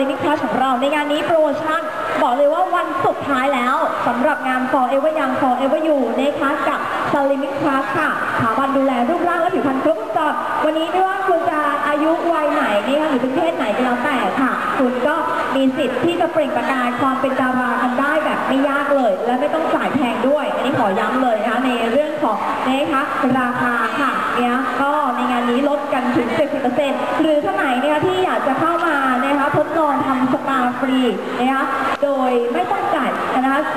ลิมิค Plus ของเรา ในงานนี้โปรโมชั่นบอกเลยว่าวันสุดท้ายแล้วสำหรับงาน Forever Young Forever You นะคะกับ s l i m i c Plus ค่ะสถาบันดูแลรูปร่างและผิวพรรณครบวงจรวันนี้ไม่ว่าคุณจะอายุวัยไหนนะคะหรือเป็นเพศไหนก็แล้วแต่ค่ะ คุณก็มีสิทธิ์ที่จะเปล่งประกายความเป็นดารากันได้แบบไม่ยากเลย และไม่ต้องจ่ายแพงด้วย อันนี้ขอย้ำเลยนะคะในเรื่องของนะคะราคาค่ะเนี่ยก็ในงานนี้ลดกันถึง 70%หรือท่านไหนนะคะที่อยากจะเข้ามานะคะทดลองทำสปาฟรีนะคะโดยไม่ต้อง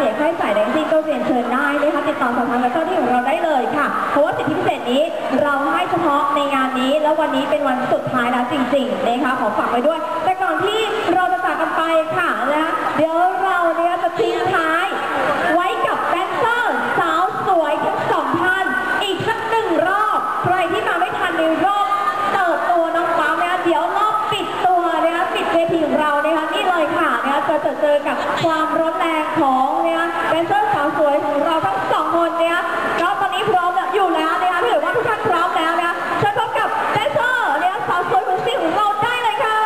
จ่ายนะคะเสียค่าใช้จ่ายใดทั้งสิ้นก็เรียนเชิญได้นะคะติดต่อสอบถามกับเจ้าที่ของเราได้เลยค่ะ เพราะว่าสิทธิพิเศษนี้เราให้เฉพาะในงานนี้ แล้ววันนี้เป็นวันสุดท้ายแล้วจริงๆนะคะขอฝากไว้ด้วย แต่ก่อนที่เราจะจากกันไปค่ะนะคะเดี๋ยวเราเนี่ยจะทิ้งท้ายไว้กับแดนเซอร์สาวสวยทั้งสองท่านอีกสักหนึ่งรอบใครที่มาไม่ทันในรอบเติบตัวน้องฟ้าเนะคะเดี๋ยวรอบปิดตัวนะคะปิดเวทีของเรานะคะนี่เลยค่ะนะคะจะเจอกับความร้อนแรงของ นะคะแดนเซอร์สาวสวยของเราทั้งสองคนเนะคะแล้วตอนนี้พร้อมอยู่แล้วนะคะถ้าเกิดว่าทุกท่านพร้อมแล้วนะคะเชิญพบกับแดนเซอร์เนะคะสาวสวยคนสิ่งของเราได้เลยค่ะ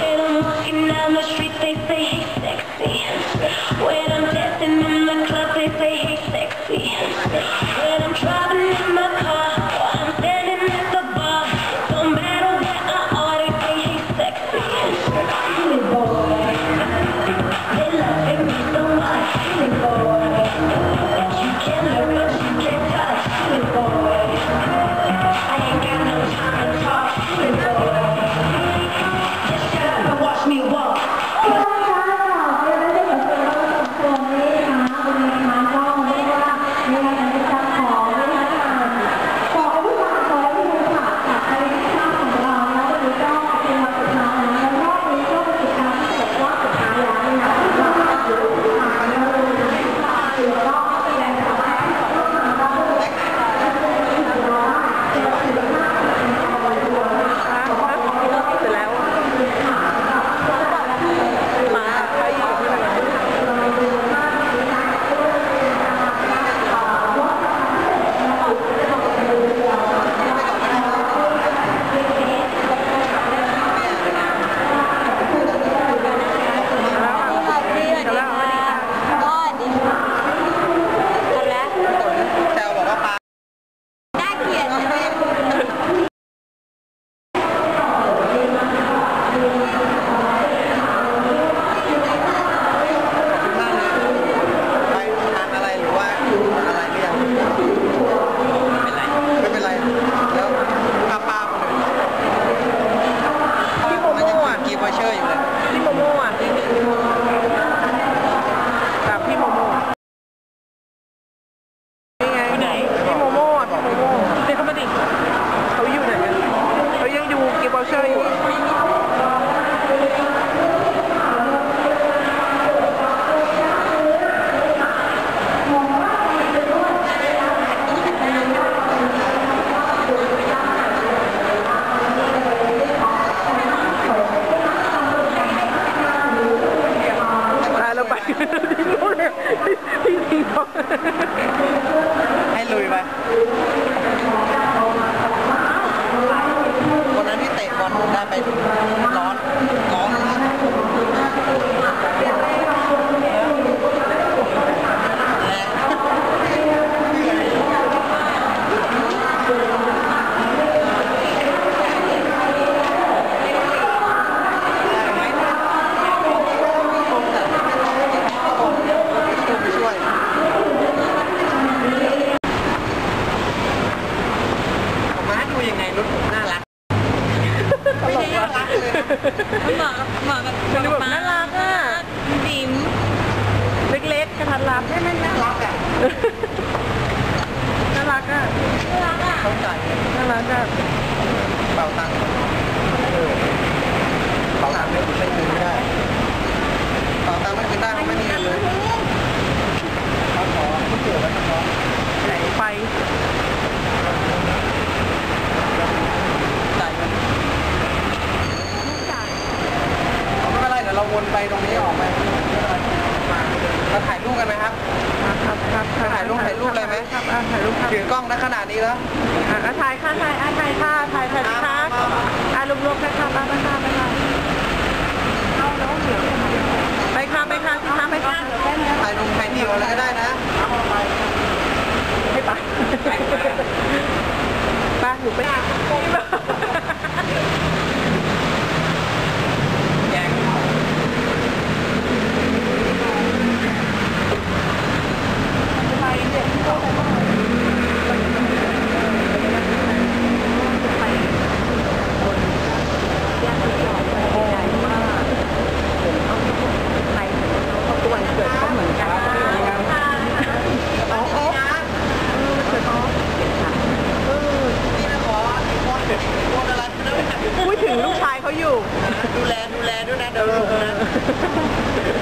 When I'm walking down the street, they say นู่นเนี่ยที่ที่เขาให้ลุยไปวันนั้นที่เตะบอลได้ไปร้อน ร้อนมากแรง ไปช่วย ผมมาให้ดูยังไงรถผมน่ารัก ตลกว่ะ มันเหมาะกับเหมาะกับ มันดูแบบน่ารักอะ บิ๋ม เล็กๆกระทั ดรัดไม่ไม่น่ารักอะ น่ารักอะ เข้าใจน่ารักอะ เป่าตังค์เออเป่าตังค์ไม่ไม่คืนไม่ได้เป่าตังค์ไม่คืนได้เพราะไม่มีเงินเลยเขาขอเขาเกี่ยวไว้กับน้องไหนไปจ่ายเงินเอาไม่เป็นไรเดี๋ยวเราวนวนไปตรงนี้ออกไปมาถ่ายรูปกันไหมครับครับครับถ่ายรูปถ่ายรูปเลยไหมครับอะถ่ายรูปครับถือกล้องนะขนาดนี้แล้วอะอะถ่ายค่ะถ่ายอะถ่ายค่ะถ่ายถ่ายสิคะอะรวมๆกันค่ะไปไปค่ะไปค่ะไปค่ะไปค่ะสิคะไปค่ะ ถ่ายลงถ่ายเดี่ยวอะไรก็ได้นะ ไม่ไปไปหนูไป นี่นะขอโอนอะไรไม่ได้ พูดถึงลูก ดูแลดูแลด้วยนะเดี๋ยวลงนะ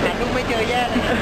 แต่ลูกไม่เจอแย่เลยนะ